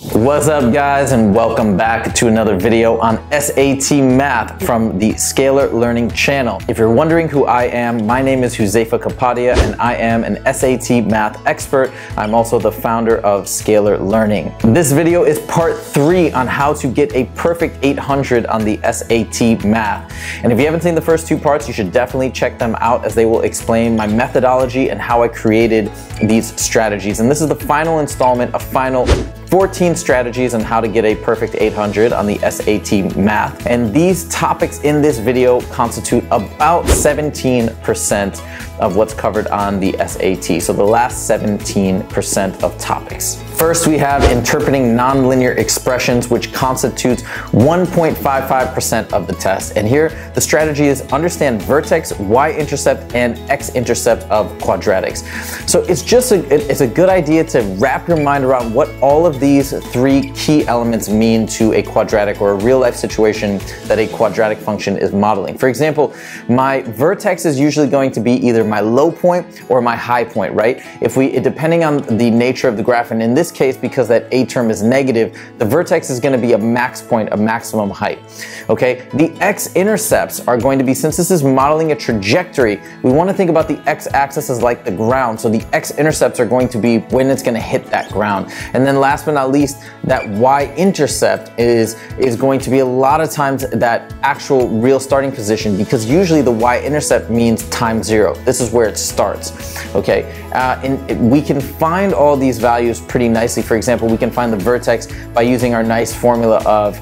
What's up guys and welcome back to another video on SAT Math from the Scalar Learning channel. If you're wondering who I am, my name is Huzefa Kapadia and I am an SAT Math expert. I'm also the founder of Scalar Learning. This video is part three on how to get a perfect 800 on the SAT Math. And if you haven't seen the first two parts, you should definitely check them out as they will explain my methodology and how I created these strategies. And this is the final installment, a final 14 strategies on how to get a perfect 800 on the SAT math. And these topics in this video constitute about 17% of what's covered on the SAT. So the last 17% of topics. First, we have interpreting nonlinear expressions, which constitutes 1.55% of the test. And here, the strategy is understand vertex, y-intercept, and x-intercept of quadratics. So it's just a, it's a good idea to wrap your mind around what all of these three key elements mean to a quadratic or a real life situation that a quadratic function is modeling. For example, my vertex is usually going to be either my low point or my high point, right? If we, depending on the nature of the graph, and in this case, because that A term is negative, the vertex is gonna be a max point, a maximum height, okay? The x-intercepts are going to be, since this is modeling a trajectory, we wanna think about the x-axis as like the ground, so the x-intercepts are going to be when it's gonna hit that ground. And then last but not least, that y-intercept is, is going to be a lot of times that actual real starting position because usually the y-intercept means time zero. This is where it starts, okay? Uh, and we can find all these values pretty nicely. For example, we can find the vertex by using our nice formula of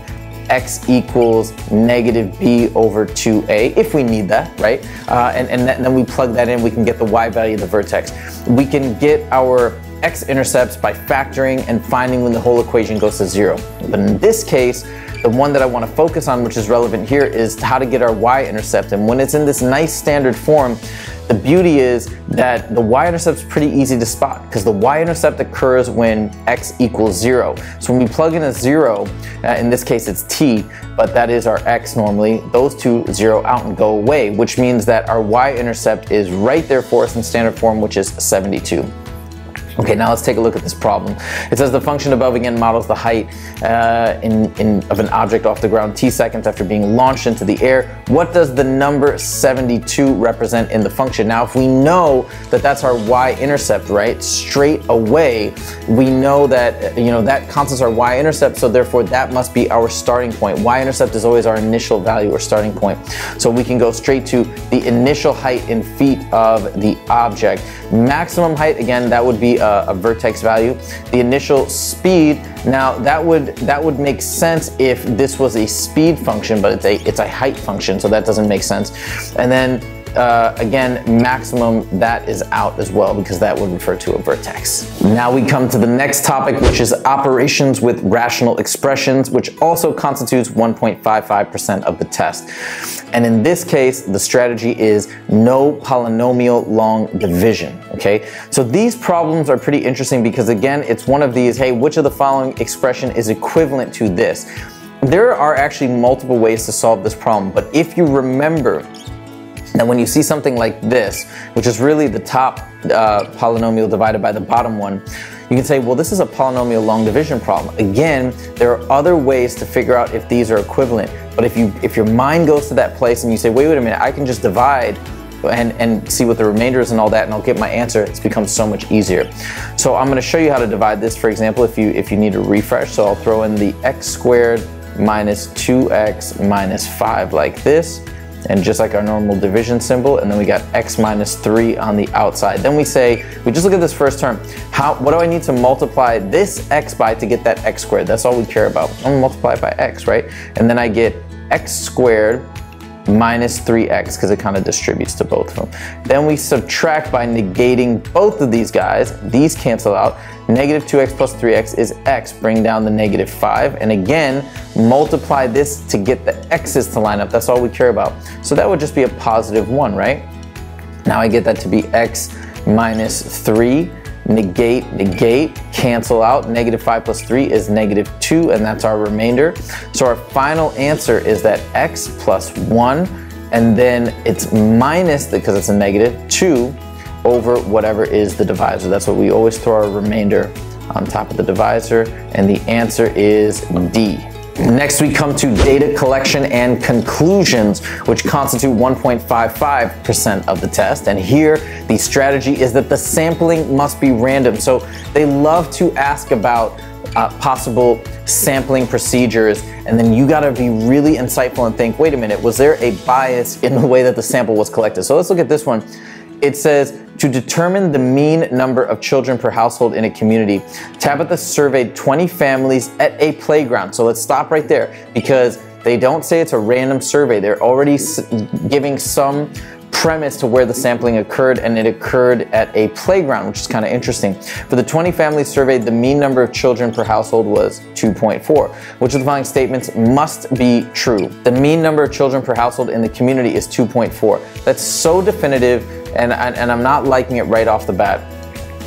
x equals negative b over 2a, if we need that, right? Uh, and, and, then we plug that in, we can get the y value of the vertex. We can get our x-intercepts by factoring and finding when the whole equation goes to zero. But in this case, the one that I want to focus on, which is relevant here, is how to get our y-intercept. And when it's in this nice standard form, the beauty is that the y-intercept is pretty easy to spot because the y-intercept occurs when x equals zero. So when we plug in a zero, uh, in this case it's t, but that is our x normally, those two zero out and go away, which means that our y-intercept is right there for us in standard form, which is 72. Okay, now let's take a look at this problem. It says the function above again models the height uh, in, in, of an object off the ground t seconds after being launched into the air. What does the number 72 represent in the function? Now, if we know that that's our y-intercept, right, straight away, we know that, you know, that constants our y-intercept, so therefore that must be our starting point. Y-intercept is always our initial value or starting point. So we can go straight to the initial height in feet of the object. Maximum height, again, that would be Uh, a, a vertex value. The initial speed, now that would that would make sense if this was a speed function, but it's a it's a height function, so that doesn't make sense. And then uh, again, maximum, that is out as well because that would refer to a vertex. Now we come to the next topic, which is operations with rational expressions, which also constitutes 1.55% of the test. And in this case, the strategy is no polynomial long division, okay? So these problems are pretty interesting because again, it's one of these, hey, which of the following expression is equivalent to this? There are actually multiple ways to solve this problem, but if you remember now, when you see something like this, which is really the top uh, polynomial divided by the bottom one, you can say, well, this is a polynomial long division problem. Again, there are other ways to figure out if these are equivalent. But if you if your mind goes to that place and you say, wait, wait a minute, I can just divide and, and see what the remainder is and all that, and I'll get my answer, it's become so much easier. So I'm gonna show you how to divide this, for example, if you if you need a refresh. So I'll throw in the x squared minus 2x minus 5 like this and just like our normal division symbol, and then we got x minus 3 on the outside. Then we say, we just look at this first term. How? What do I need to multiply this x by to get that x squared? That's all we care about. I'm gonna multiply it by x, right? And then I get x squared minus 3x because it kind of distributes to both of them. Then we subtract by negating both of these guys. These cancel out. Negative 2x plus 3x is x, bring down the negative 5. And again, multiply this to get the x's to line up. That's all we care about. So that would just be a positive 1, right? Now I get that to be x minus 3 negate, negate, cancel out. Negative 5 plus 3 is negative 2, and that's our remainder. So our final answer is that x plus 1, and then it's minus, because it's a negative, 2 over whatever is the divisor. That's what we always throw our remainder on top of the divisor, and the answer is D. Next, we come to data collection and conclusions, which constitute 1.55% of the test. And here, the strategy is that the sampling must be random. So they love to ask about uh, possible sampling procedures, and then you gotta be really insightful and think, wait a minute, was there a bias in the way that the sample was collected? So let's look at this one. It says, to determine the mean number of children per household in a community, Tabitha surveyed 20 families at a playground. So let's stop right there because they don't say it's a random survey. They're already giving some premise to where the sampling occurred and it occurred at a playground, which is kind of interesting. For the 20 families surveyed, the mean number of children per household was 2.4. Which of the following statements must be true? The mean number of children per household in the community is 2.4. That's so definitive and, and, and I'm not liking it right off the bat.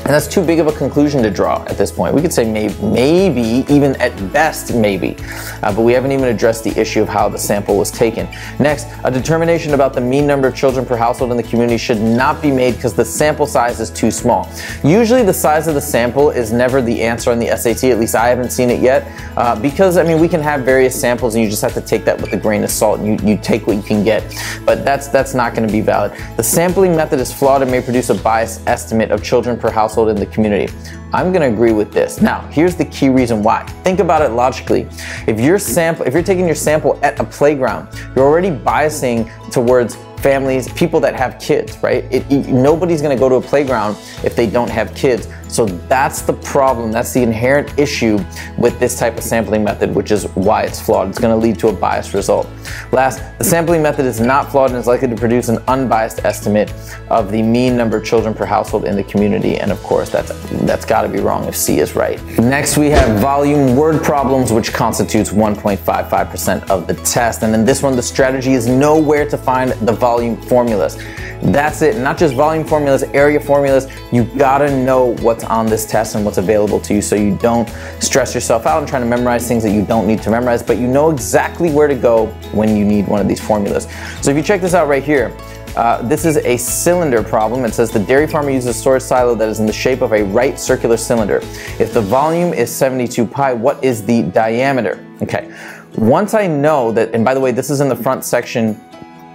And that's too big of a conclusion to draw at this point. We could say maybe, maybe even at best, maybe. Uh, but we haven't even addressed the issue of how the sample was taken. Next, a determination about the mean number of children per household in the community should not be made because the sample size is too small. Usually the size of the sample is never the answer on the SAT, at least I haven't seen it yet. Uh, because, I mean, we can have various samples and you just have to take that with a grain of salt and you, you take what you can get. But that's, that's not going to be valid. The sampling method is flawed and may produce a biased estimate of children per household household in the community. I'm gonna agree with this. Now, here's the key reason why. Think about it logically. If you're sample, if you're taking your sample at a playground, you're already biasing towards families, people that have kids, right? It, it, nobody's gonna go to a playground if they don't have kids. So that's the problem. That's the inherent issue with this type of sampling method, which is why it's flawed. It's going to lead to a biased result. Last, the sampling method is not flawed and is likely to produce an unbiased estimate of the mean number of children per household in the community. And of course, that's that's got to be wrong if C is right. Next, we have volume word problems, which constitutes 1.55% of the test. And in this one, the strategy is nowhere to find the volume formulas. That's it. Not just volume formulas, area formulas. You gotta know what's on this test and what's available to you so you don't stress yourself out and trying to memorize things that you don't need to memorize, but you know exactly where to go when you need one of these formulas. So if you check this out right here, uh, this is a cylinder problem. It says the dairy farmer uses a storage silo that is in the shape of a right circular cylinder. If the volume is 72 pi, what is the diameter? Okay, once I know that, and by the way, this is in the front section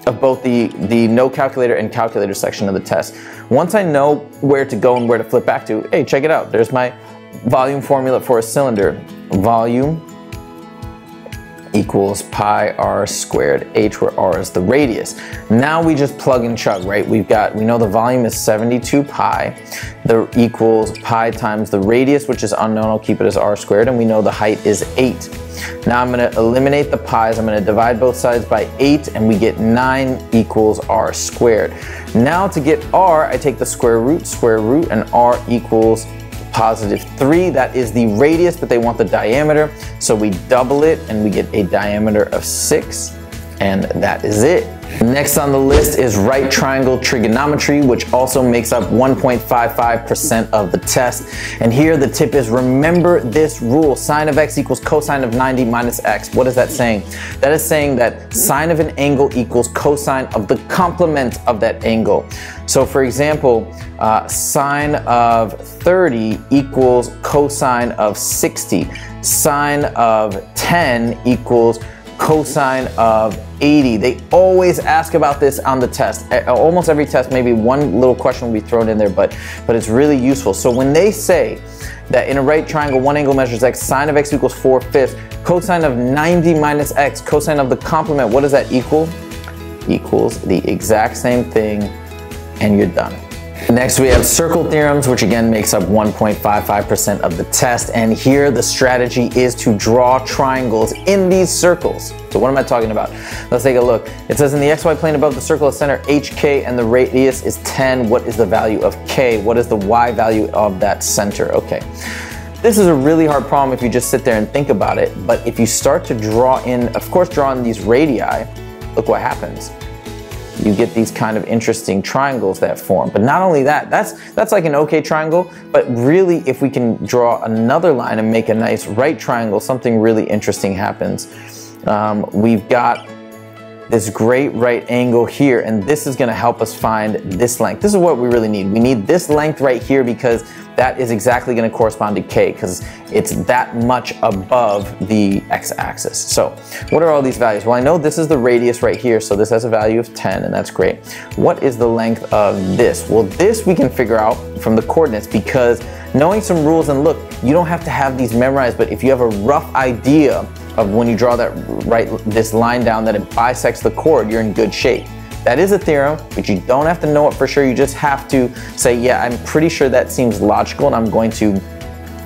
of both the, the no calculator and calculator section of the test. Once I know where to go and where to flip back to, hey, check it out. There's my volume formula for a cylinder. Volume equals pi r squared h where r is the radius. Now we just plug and chug, right? We've got, we know the volume is 72 pi, the equals pi times the radius, which is unknown, I'll keep it as r squared, and we know the height is 8. Now I'm gonna eliminate the pi's, I'm gonna divide both sides by 8, and we get 9 equals r squared. Now to get r, I take the square root, square root, and r equals positive 3. That is the radius, but they want the diameter. So we double it and we get a diameter of 6. And that is it. Next on the list is right triangle trigonometry, which also makes up 1.55% of the test. And here the tip is remember this rule. Sine of x equals cosine of 90 minus x. What is that saying? That is saying that sine of an angle equals cosine of the complement of that angle. So for example, uh, sine of 30 equals cosine of 60. Sine of 10 equals cosine of 80. They always ask about this on the test. Almost every test, maybe one little question will be thrown in there, but, but it's really useful. So when they say that in a right triangle, one angle measures x, sine of x equals 4 fifths, cosine of 90 minus x, cosine of the complement, what does that equal? Equals the exact same thing, and you're done. Next, we have circle theorems, which again makes up 1.55% of the test. And here the strategy is to draw triangles in these circles. So what am I talking about? Let's take a look. It says in the xy plane above the circle of center HK and the radius is 10. What is the value of K? What is the Y value of that center? Okay. This is a really hard problem if you just sit there and think about it. But if you start to draw in, of course, draw in these radii, look what happens you get these kind of interesting triangles that form. But not only that, that's, that's like an okay triangle, but really if we can draw another line and make a nice right triangle, something really interesting happens. Um, we've got this great right angle here, and this is gonna help us find this length. This is what we really need. We need this length right here because that is exactly going to correspond to k because it's that much above the x-axis. So what are all these values? Well, I know this is the radius right here, so this has a value of 10, and that's great. What is the length of this? Well, this we can figure out from the coordinates because knowing some rules, and look, you don't have to have these memorized, but if you have a rough idea of when you draw that right this line down that it bisects the chord, you're in good shape. That is a theorem, but you don't have to know it for sure. You just have to say, yeah, I'm pretty sure that seems logical and I'm going to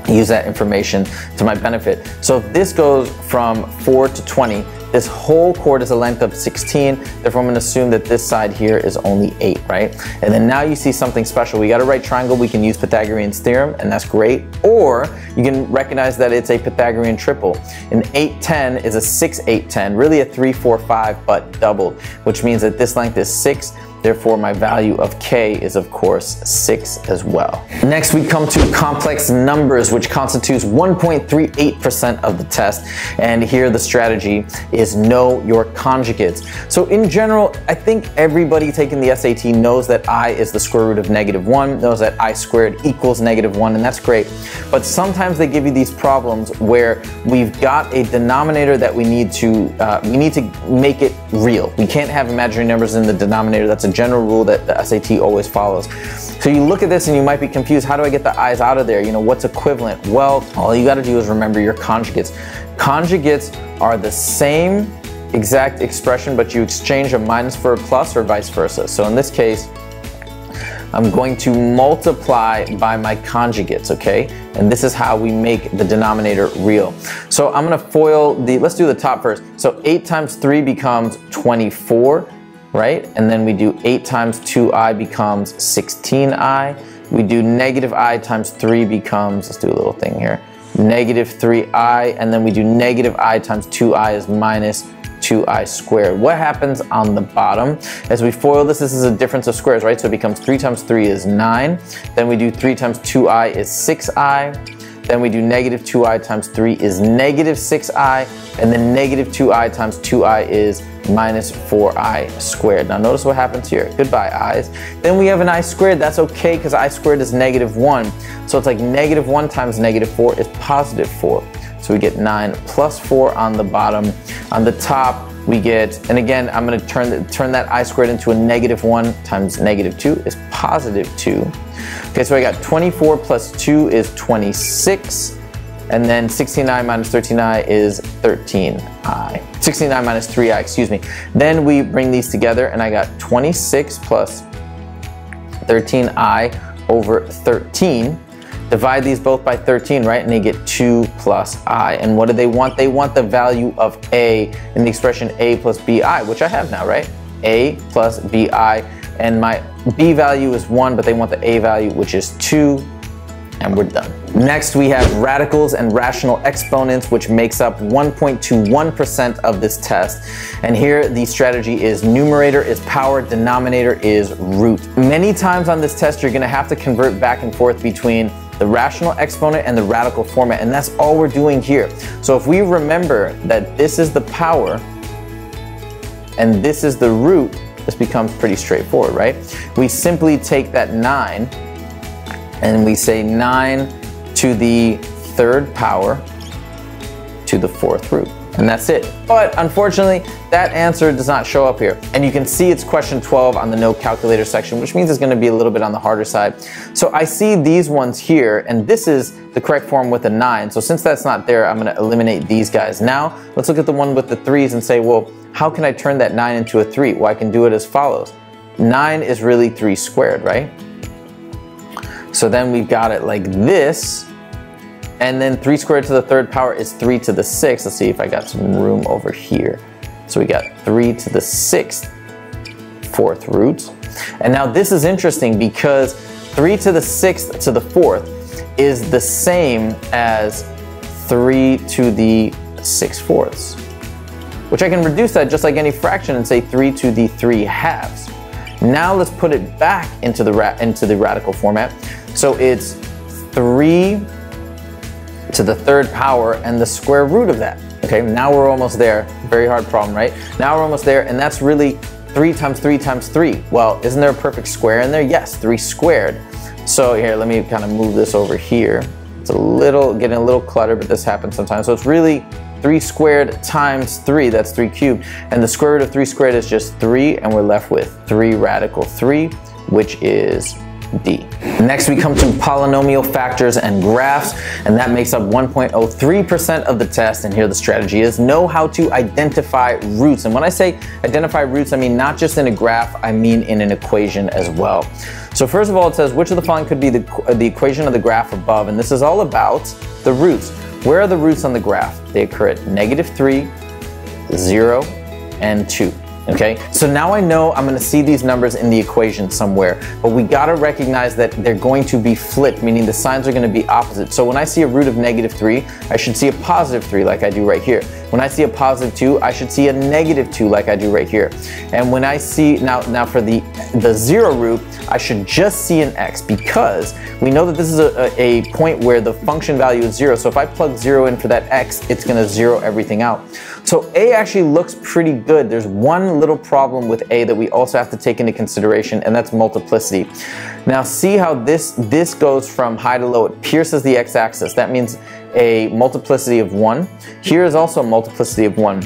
use that information to my benefit. So if this goes from 4 to 20, this whole chord is a length of 16, therefore I'm gonna assume that this side here is only eight, right? And then now you see something special. We got a right triangle, we can use Pythagorean's theorem, and that's great. Or you can recognize that it's a Pythagorean triple. An 8, 10 is a 6, 8, 10, really a 3, 4, 5, but doubled, which means that this length is 6, Therefore, my value of k is of course 6 as well. Next, we come to complex numbers, which constitutes 1.38% of the test. And here the strategy is know your conjugates. So in general, I think everybody taking the SAT knows that i is the square root of negative 1, knows that i squared equals negative 1, and that's great. But sometimes they give you these problems where we've got a denominator that we need to, uh, we need to make it real. We can't have imaginary numbers in the denominator. That's a general rule that the SAT always follows. So you look at this and you might be confused. How do I get the i's out of there? You know, what's equivalent? Well, all you got to do is remember your conjugates. Conjugates are the same exact expression, but you exchange a minus for a plus or vice versa. So in this case, I'm going to multiply by my conjugates, okay? And this is how we make the denominator real. So I'm gonna FOIL the, let's do the top first. So eight times three becomes 24 right? And then we do 8 times 2i becomes 16i. We do negative i times 3 becomes, let's do a little thing here, negative 3i, and then we do negative i times 2i is minus 2i squared. What happens on the bottom? As we FOIL this, this is a difference of squares, right? So it becomes 3 times 3 is 9. Then we do 3 times 2i is 6i. Then we do negative 2i times 3 is negative 6i. And then negative 2i times 2i is minus 4i squared. Now notice what happens here. Goodbye, i's. Then we have an i squared. That's okay because i squared is negative 1. So it's like negative 1 times negative 4 is positive 4. So we get 9 plus 4 on the bottom. On the top, we get, and again, I'm going to turn, the, turn that i squared into a negative 1 times negative 2 is positive 2. Okay, so I got 24 plus 2 is 26. And then 16i minus 13i is 13i. 16i minus 3i, excuse me. Then we bring these together and I got 26 plus 13i over 13. Divide these both by 13, right? And they get 2 plus i. And what do they want? They want the value of a in the expression a plus bi, which I have now, right? a plus bi. And my b value is 1, but they want the a value, which is 2 and we're done. Next, we have radicals and rational exponents, which makes up 1.21% of this test. And here the strategy is numerator is power, denominator is root. Many times on this test, you're gonna have to convert back and forth between the rational exponent and the radical format, and that's all we're doing here. So if we remember that this is the power and this is the root, this becomes pretty straightforward, right? We simply take that nine and we say 9 to the third power to the fourth root. And that's it. But unfortunately, that answer does not show up here. And you can see it's question 12 on the no calculator section, which means it's gonna be a little bit on the harder side. So I see these ones here, and this is the correct form with a nine. So since that's not there, I'm gonna eliminate these guys. Now, let's look at the one with the threes and say, well, how can I turn that nine into a three? Well, I can do it as follows. Nine is really three squared, right? So then we've got it like this. And then 3 squared to the third power is 3 to the 6th. Let's see if I got some room over here. So we got 3 to the 6th fourth roots. And now this is interesting because 3 to the 6th to the 4th is the same as 3 to the 6 fourths. Which I can reduce that just like any fraction and say 3 to the 3 halves. Now let's put it back into the, into the radical format. So it's 3 to the third power and the square root of that. Okay, now we're almost there. Very hard problem, right? Now we're almost there, and that's really 3 times 3 times 3. Well, isn't there a perfect square in there? Yes, 3 squared. So here, let me kind of move this over here. It's a little, getting a little cluttered, but this happens sometimes. So it's really 3 squared times 3, that's 3 cubed. And the square root of 3 squared is just 3, and we're left with 3 radical 3, which is D. Next we come to polynomial factors and graphs, and that makes up 1.03% of the test, and here the strategy is know how to identify roots. And when I say identify roots, I mean not just in a graph, I mean in an equation as well. So first of all, it says which of the following could be the, the equation of the graph above, and this is all about the roots. Where are the roots on the graph? They occur at negative 3, 0, and 2. Okay, so now I know I'm gonna see these numbers in the equation somewhere, but we gotta recognize that they're going to be flipped, meaning the signs are gonna be opposite. So when I see a root of negative three, I should see a positive three like I do right here. When I see a positive two, I should see a negative two like I do right here. And when I see, now, now for the, the zero root, I should just see an x because we know that this is a, a, point where the function value is zero. So if I plug zero in for that x, it's gonna zero everything out. So A actually looks pretty good. There's one little problem with A that we also have to take into consideration, and that's multiplicity. Now see how this, this goes from high to low. It pierces the x-axis. That means a multiplicity of 1. Here is also a multiplicity of 1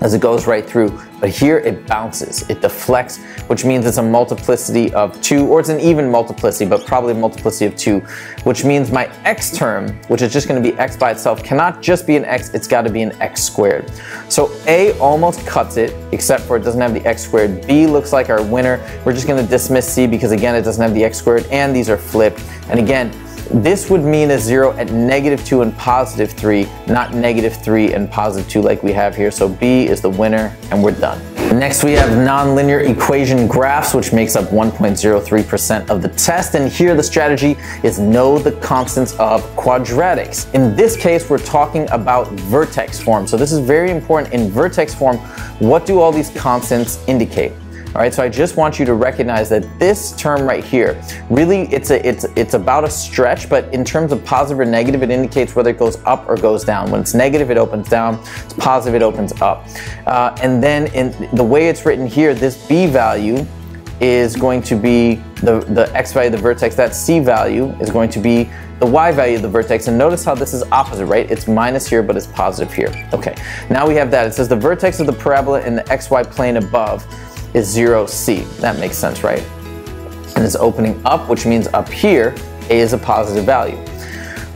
as it goes right through. But here it bounces, it deflects, which means it's a multiplicity of two, or it's an even multiplicity, but probably a multiplicity of two, which means my x term, which is just gonna be x by itself, cannot just be an x, it's gotta be an x squared. So A almost cuts it, except for it doesn't have the x squared. B looks like our winner. We're just gonna dismiss C because again, it doesn't have the x squared, and these are flipped. And again, this would mean a zero at negative two and positive three, not negative three and positive two like we have here. So B is the winner and we're done. Next we have nonlinear equation graphs, which makes up 1.03% of the test. And here the strategy is know the constants of quadratics. In this case, we're talking about vertex form. So this is very important. In vertex form, what do all these constants indicate? All right, so I just want you to recognize that this term right here, really it's a it's it's about a stretch, but in terms of positive or negative, it indicates whether it goes up or goes down. When it's negative, it opens down. It's positive, it opens up. Uh, and then in the way it's written here, this b value is going to be the, the x value of the vertex, that c value is going to be the y value of the vertex. And notice how this is opposite, right? It's minus here, but it's positive here. Okay, now we have that. It says the vertex of the parabola in the xy plane above is 0c. That makes sense, right? And it's opening up, which means up here, a is a positive value.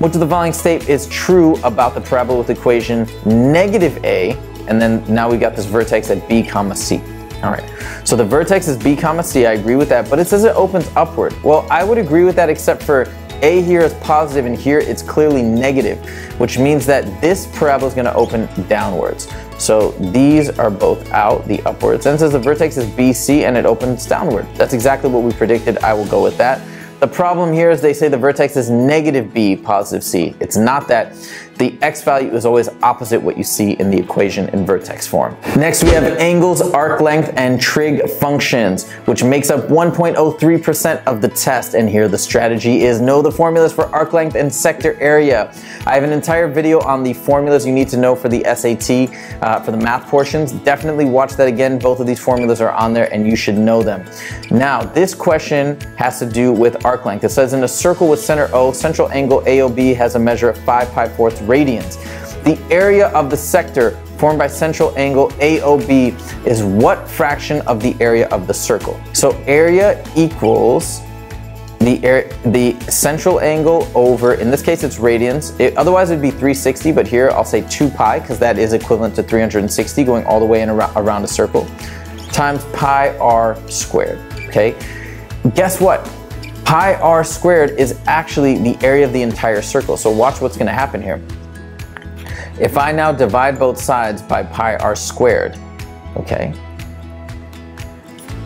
What do the following state is true about the parabola with equation negative a, and then now we got this vertex at b comma c. All right, so the vertex is b comma c, I agree with that, but it says it opens upward. Well, I would agree with that except for a here is positive and here it's clearly negative, which means that this parabola is gonna open downwards. So these are both out, the upwards. And since the vertex is BC and it opens downward. That's exactly what we predicted. I will go with that. The problem here is they say the vertex is negative B, positive C. It's not that the x value is always opposite what you see in the equation in vertex form. Next, we have angles, arc length, and trig functions, which makes up 1.03% of the test. And here the strategy is know the formulas for arc length and sector area. I have an entire video on the formulas you need to know for the SAT, uh, for the math portions. Definitely watch that again. Both of these formulas are on there and you should know them. Now, this question has to do with arc length. It says in a circle with center O, central angle AOB has a measure of 5 pi fourths radians. The area of the sector formed by central angle AOB is what fraction of the area of the circle? So area equals the, air, the central angle over, in this case it's radians, it, otherwise it'd be 360, but here I'll say 2 pi because that is equivalent to 360 going all the way in around, around a circle, times pi r squared, okay? Guess what? Pi r squared is actually the area of the entire circle, so watch what's gonna happen here. If I now divide both sides by pi r squared, okay,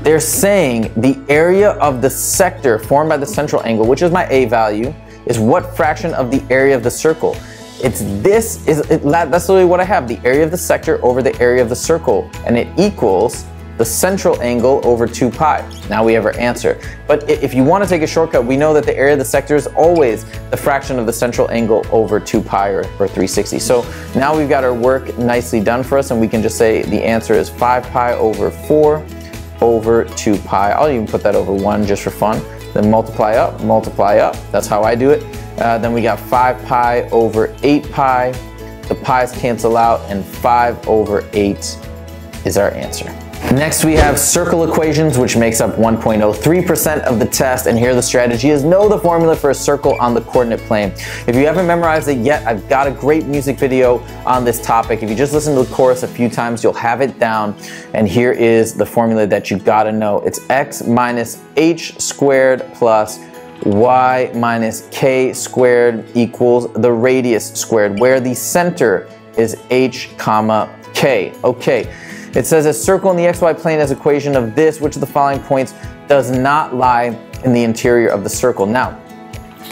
they're saying the area of the sector formed by the central angle, which is my a value, is what fraction of the area of the circle. It's this, is it, that's literally what I have, the area of the sector over the area of the circle, and it equals the central angle over 2 pi. Now we have our answer. But if you want to take a shortcut, we know that the area of the sector is always the fraction of the central angle over 2 pi or, or 360. So now we've got our work nicely done for us and we can just say the answer is 5 pi over 4 over 2 pi. I'll even put that over 1 just for fun. then multiply up, multiply up. That's how I do it. Uh, then we got 5 pi over 8 pi. The pi's cancel out, and 5 over 8 is our answer. Next we have circle equations, which makes up 1.03% of the test, and here the strategy is know the formula for a circle on the coordinate plane. If you haven't memorized it yet, I've got a great music video on this topic. If you just listen to the chorus a few times, you'll have it down, and here is the formula that you gotta know. It's x minus h squared plus y minus k squared equals the radius squared, where the center is h comma k. Okay. It says a circle in the xy plane has equation of this, which of the following points does not lie in the interior of the circle. Now,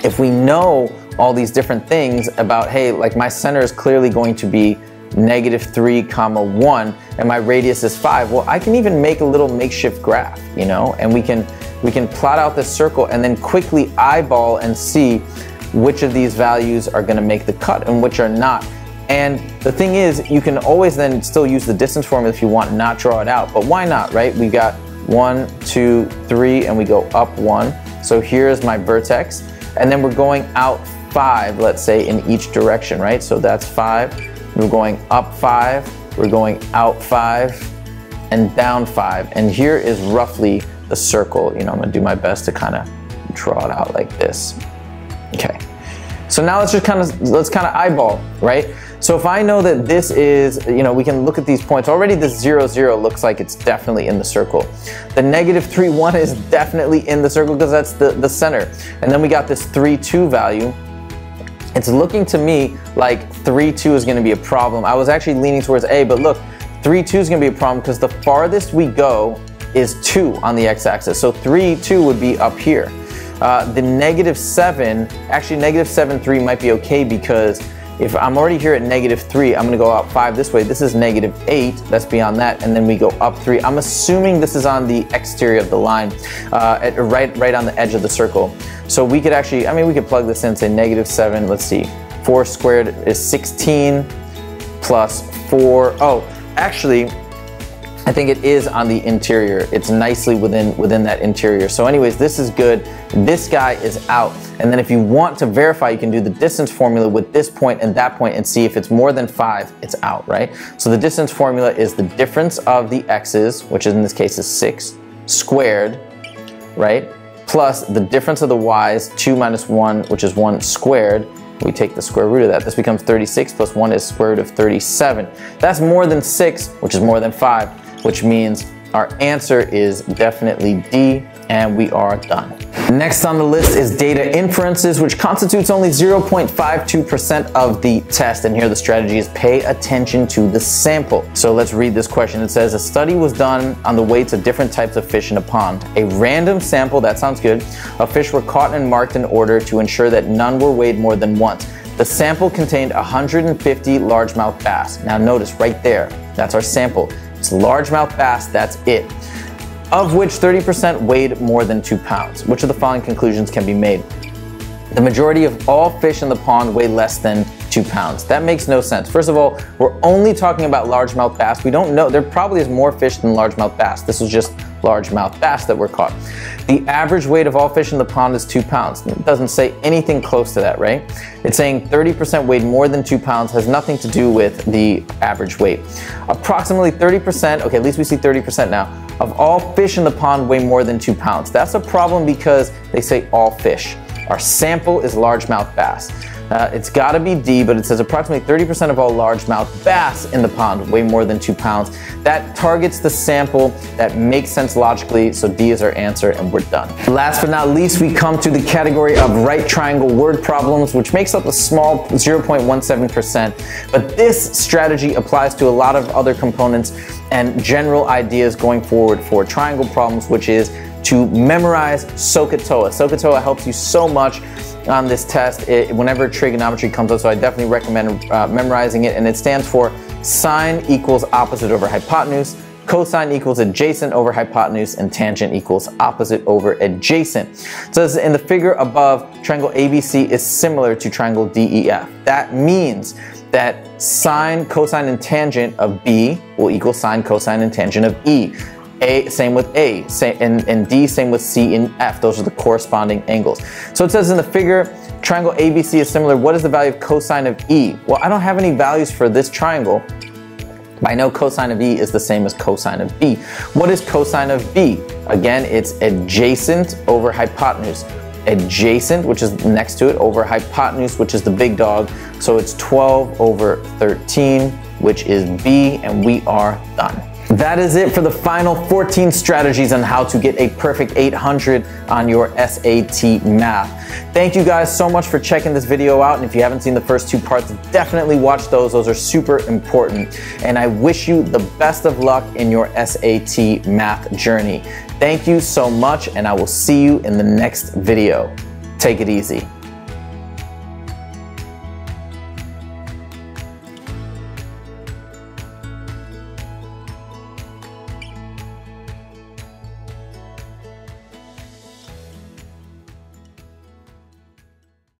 if we know all these different things about, hey, like my center is clearly going to be negative 3 comma 1 and my radius is 5 well I can even make a little makeshift graph you know and we can we can plot out this circle and then quickly eyeball and see which of these values are going to make the cut and which are not and the thing is, you can always then still use the distance formula if you want, not draw it out. But why not, right? We got one, two, three, and we go up one. So here's my vertex. And then we're going out five, let's say, in each direction, right? So that's five. We're going up five, we're going out five, and down five. And here is roughly the circle. You know, I'm gonna do my best to kind of draw it out like this. Okay. So now let's just kind of, let's kind of eyeball, right? So if I know that this is, you know, we can look at these points. Already this 0, 0 looks like it's definitely in the circle. The negative 3, 1 is definitely in the circle because that's the, the center. And then we got this 3, 2 value. It's looking to me like 3, 2 is going to be a problem. I was actually leaning towards A, but look, 3, 2 is going to be a problem because the farthest we go is 2 on the x-axis. So 3, 2 would be up here. Uh, the negative 7, actually negative 7, 3 might be okay because if I'm already here at negative 3, I'm going to go out 5 this way. This is negative 8. That's beyond that. And then we go up 3. I'm assuming this is on the exterior of the line, uh, at, right, right on the edge of the circle. So we could actually, I mean, we could plug this in, say negative 7. Let's see. 4 squared is 16 plus 4. Oh, actually, I think it is on the interior. It's nicely within, within that interior. So anyways, this is good. This guy is out. And then if you want to verify, you can do the distance formula with this point and that point and see if it's more than five, it's out, right? So the distance formula is the difference of the x's, which in this case is six, squared, right? Plus the difference of the y's, two minus one, which is one squared, we take the square root of that. This becomes 36 plus 1 is square root of 37. That's more than 6, which is more than 5 which means our answer is definitely D, and we are done. Next on the list is data inferences, which constitutes only 0.52% of the test. And here the strategy is pay attention to the sample. So let's read this question. It says, a study was done on the weights of different types of fish in a pond. A random sample, that sounds good, of fish were caught and marked in order to ensure that none were weighed more than once. The sample contained 150 largemouth bass. Now notice right there, that's our sample. It's largemouth bass, that's it. Of which 30% weighed more than two pounds. Which of the following conclusions can be made? The majority of all fish in the pond weigh less than two pounds. That makes no sense. First of all, we're only talking about largemouth bass. We don't know, there probably is more fish than largemouth bass. This is just largemouth bass that were caught. The average weight of all fish in the pond is two pounds. It doesn't say anything close to that, right? It's saying 30% weighed more than two pounds has nothing to do with the average weight. Approximately 30%, okay, at least we see 30% now, of all fish in the pond weigh more than two pounds. That's a problem because they say all fish. Our sample is largemouth bass. Uh, it's got to be D, but it says approximately 30% of all largemouth bass in the pond weigh more than two pounds. That targets the sample. That makes sense logically, so D is our answer, and we're done. Last but not least, we come to the category of right triangle word problems, which makes up a small 0.17%. But this strategy applies to a lot of other components and general ideas going forward for triangle problems, which is to memorize SOHCAHTOA. SOHCAHTOA helps you so much on this test it, whenever trigonometry comes up, so I definitely recommend uh, memorizing it. And it stands for sine equals opposite over hypotenuse, cosine equals adjacent over hypotenuse, and tangent equals opposite over adjacent. So in the figure above, triangle ABC is similar to triangle DEF. That means that sine, cosine, and tangent of B will equal sine, cosine, and tangent of E. A, same with A, same, and, and D, same with C and F. Those are the corresponding angles. So it says in the figure, triangle ABC is similar. What is the value of cosine of E? Well, I don't have any values for this triangle, I know cosine of E is the same as cosine of B. What is cosine of B? Again, it's adjacent over hypotenuse. Adjacent, which is next to it, over hypotenuse, which is the big dog. So it's 12 over 13, which is B, and we are done. That is it for the final 14 strategies on how to get a perfect 800 on your SAT math. Thank you guys so much for checking this video out. And if you haven't seen the first two parts, definitely watch those. Those are super important. And I wish you the best of luck in your SAT math journey. Thank you so much, and I will see you in the next video. Take it easy.